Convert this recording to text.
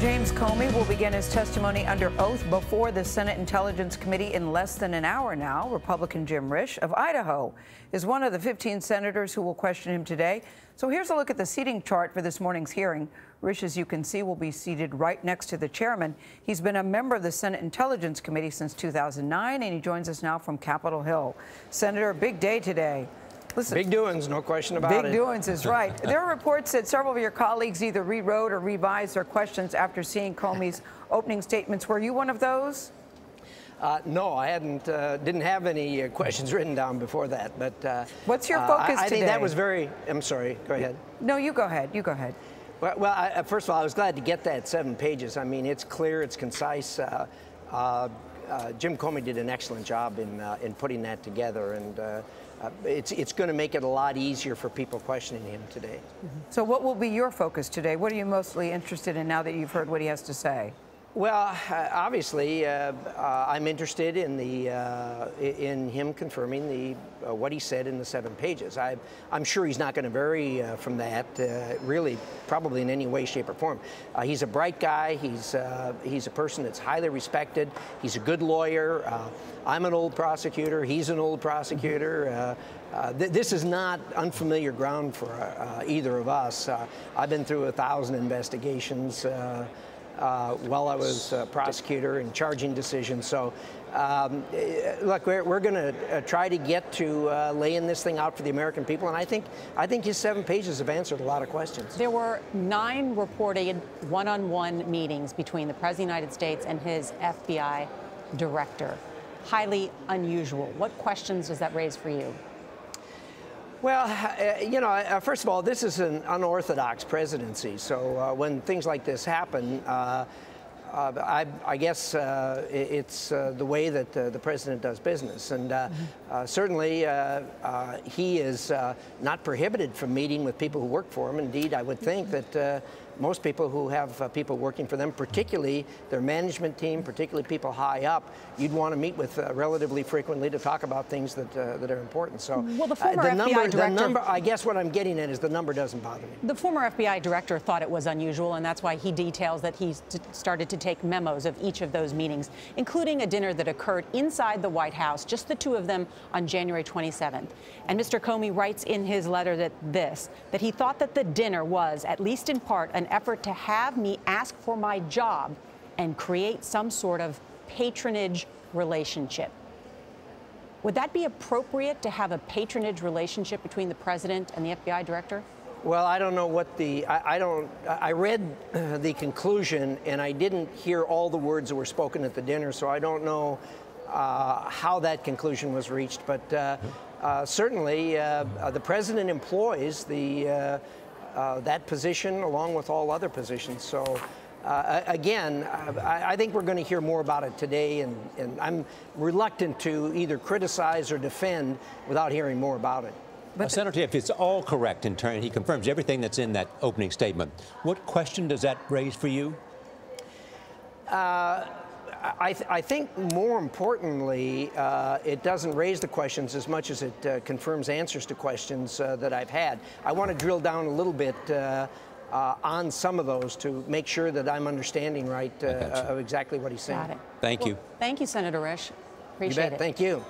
James Comey will begin his testimony under oath before the Senate Intelligence Committee in less than an hour now. Republican Jim Risch of Idaho is one of the 15 senators who will question him today. So here's a look at the seating chart for this morning's hearing. Risch, as you can see, will be seated right next to the chairman. He's been a member of the Senate Intelligence Committee since 2009, and he joins us now from Capitol Hill. Senator, big day today. Listen, big doings, no question about big it. Big doings is right. there are reports that several of your colleagues either rewrote or revised their questions after seeing Comey's opening statements. Were you one of those? Uh, no, I hadn't, uh, didn't have any uh, questions written down before that. But uh, what's your focus I, I today? think that was very. I'm sorry. Go ahead. No, you go ahead. You go ahead. Well, well I, uh, first of all, I was glad to get that seven pages. I mean, it's clear, it's concise. Uh, Jim Comey did an excellent job in in putting that together, and uh, it's, it's going to make it a lot easier for people questioning him today. Mm -hmm. So, what will be your focus today? What are you mostly interested in now that you've heard what he has to say? Well, uh, obviously, uh, uh, I'm interested in the uh, in him confirming the uh, what he said in the seven pages. I, am sure he's not going to vary uh, from that, really, probably in any way, shape, or form. he's a bright guy. He's he's a person that's highly respected. He's a good lawyer. I'm an old prosecutor. He's an old prosecutor. Th this is not unfamiliar ground for either of us. I've been through a thousand investigations uh, while I was a prosecutor and charging decisions. So, um, look, we're, we're going to uh, try to get to uh, laying this thing out for the American people, and I think I think his seven pages have answered a lot of questions. There were nine reported one-on-one meetings between the President of the United States and his FBI director. Highly unusual. What questions does that raise for you? Well, uh, you know, uh, first of all, this is an unorthodox presidency. So uh, when things like this happen, uh, uh I, I, guess uh, it's the way that the president does business. And mm -hmm. certainly he is not prohibited from meeting with people who work for him. Indeed, I would think that most people who have uh, people working for them, particularly their management team, particularly people high up, you'd want to meet with uh, relatively frequently to talk about things that uh, that are important. So, well, the former the FBI number, director, the number, I guess what I'm getting at is the number doesn't bother me. The former FBI director thought it was unusual, and that's why he details that he started to take memos of each of those meetings, including a dinner that occurred inside the White House, just the two of them on January 27th. And Mr. Comey writes in his letter that this, that he thought that the dinner was, at least in part, an effort to have me ask for my job and create some sort of patronage relationship. Would that be appropriate to have a patronage relationship between the president and the FBI director? Well, I don't know what the, I, I don't, I read the conclusion and I didn't hear all the words that were spoken at the dinner, so I don't know uh, how that conclusion was reached. But uh, uh certainly uh, uh, the president employs the uh, that position along with all other positions. So uh, again, I, I, think we're going to hear more about it today, and, and, I'm reluctant to either criticize or defend without hearing more about it. But Senator, if it's all correct in turn, he confirms everything that's in that opening statement. What question does that raise for you? Uh, I, th I, think more importantly, uh, it doesn't raise the questions as much as it uh, confirms answers to questions uh, that I've had. I want to drill down a little bit uh, uh, on some of those to make sure that I'm understanding right uh, of exactly what he's saying. Got it. Thank well, you. Thank you, Senator Risch. Appreciate it. Thank you.